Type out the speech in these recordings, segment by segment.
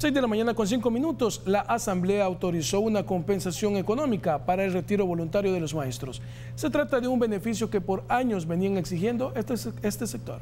6 de la mañana con 5 minutos, la Asamblea autorizó una compensación económica para el retiro voluntario de los maestros. Se trata de un beneficio que por años venían exigiendo este, este sector.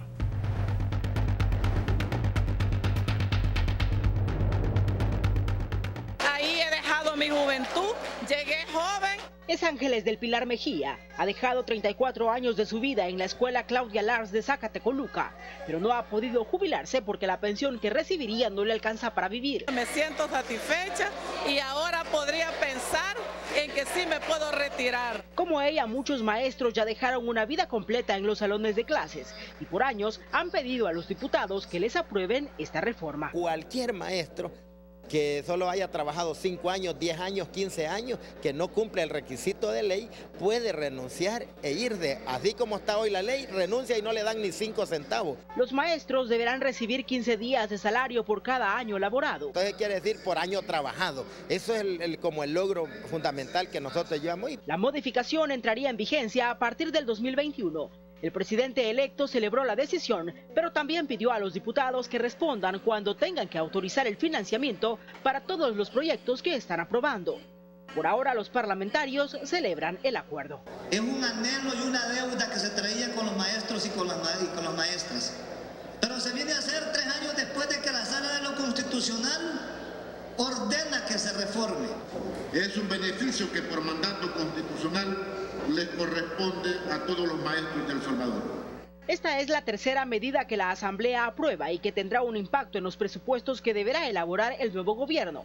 Ahí he dejado mi juventud, llegué joven es Ángeles del Pilar Mejía. Ha dejado 34 años de su vida en la escuela Claudia Lars de Zacatecoluca, pero no ha podido jubilarse porque la pensión que recibiría no le alcanza para vivir. Me siento satisfecha y ahora podría pensar en que sí me puedo retirar. Como ella, muchos maestros ya dejaron una vida completa en los salones de clases y por años han pedido a los diputados que les aprueben esta reforma. Cualquier maestro que solo haya trabajado 5 años, 10 años, 15 años, que no cumple el requisito de ley, puede renunciar e ir de, así como está hoy la ley, renuncia y no le dan ni 5 centavos. Los maestros deberán recibir 15 días de salario por cada año laborado. Entonces quiere decir por año trabajado. Eso es el, como el logro fundamental que nosotros llevamos. La modificación entraría en vigencia a partir del 2021. El presidente electo celebró la decisión, pero también pidió a los diputados que respondan cuando tengan que autorizar el financiamiento para todos los proyectos que están aprobando. Por ahora los parlamentarios celebran el acuerdo. Es un anhelo y una deuda que se traía con los maestros y con las, las maestras. Pero se viene a hacer tres años después de que la sala de lo constitucional ordena que se reforme. Es un beneficio que por mandato constitucional les corresponde a todos los maestros de El Salvador. Esta es la tercera medida que la Asamblea aprueba y que tendrá un impacto en los presupuestos que deberá elaborar el nuevo gobierno.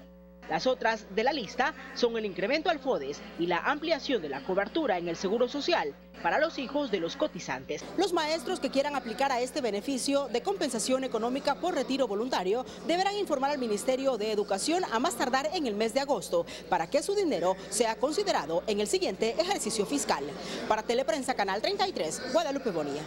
Las otras de la lista son el incremento al FODES y la ampliación de la cobertura en el Seguro Social para los hijos de los cotizantes. Los maestros que quieran aplicar a este beneficio de compensación económica por retiro voluntario deberán informar al Ministerio de Educación a más tardar en el mes de agosto para que su dinero sea considerado en el siguiente ejercicio fiscal. Para Teleprensa Canal 33, Guadalupe Bonilla.